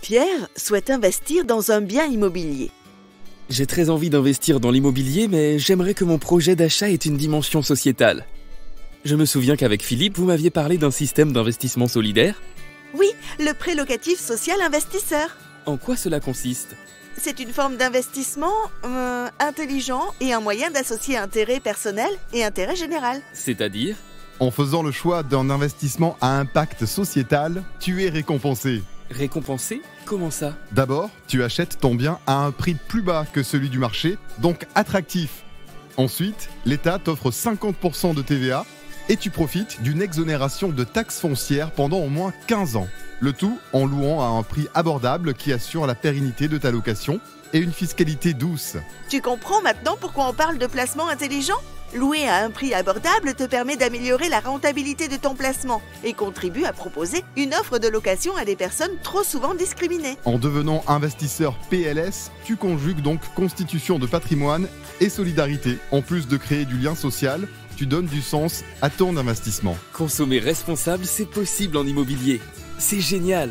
Pierre souhaite investir dans un bien immobilier. J'ai très envie d'investir dans l'immobilier, mais j'aimerais que mon projet d'achat ait une dimension sociétale. Je me souviens qu'avec Philippe, vous m'aviez parlé d'un système d'investissement solidaire. Oui, le prêt locatif social investisseur. En quoi cela consiste? C'est une forme d'investissement euh, intelligent et un moyen d'associer intérêt personnel et intérêt général. C'est-à-dire? En faisant le choix d'un investissement à impact sociétal, tu es récompensé. Récompensé Comment ça? D'abord, tu achètes ton bien à un prix plus bas que celui du marché, donc attractif. Ensuite, l'État t'offre 50% de TVA et tu profites d'une exonération de taxes foncières pendant au moins 15 ans. Le tout en louant à un prix abordable qui assure la pérennité de ta location et une fiscalité douce. Tu comprends maintenant pourquoi on parle de placement intelligent? Louer à un prix abordable te permet d'améliorer la rentabilité de ton placement et contribue à proposer une offre de location à des personnes trop souvent discriminées. En devenant investisseur PLS, tu conjugues donc constitution de patrimoine et solidarité. En plus de créer du lien social, tu donnes du sens à ton investissement. Consommer responsable, c'est possible en immobilier. C'est génial